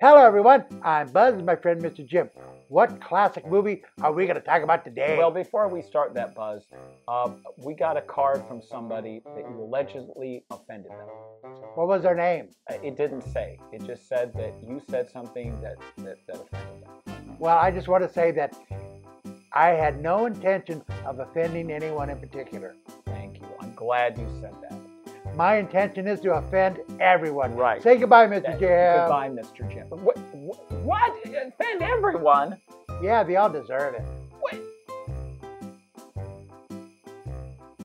Hello, everyone. I'm Buz and my friend Mr. Jim. What classic movie are we going to talk about today? Well, before we start that, Buz, uh, we got a card from somebody that you allegedly offended them. what was their name? Uh, It didn't say. It just said that you said something that, that, that offended them. Well, I just want to say that I had no intention of offending anyone in particular. Thank you. I'm glad you said that. My intention is to offend everyone. Right. Say goodbye, Mr. That- Jim. Goodbye, Mr. Jim. What, what? Offend everyone? Yeah, they all deserve it.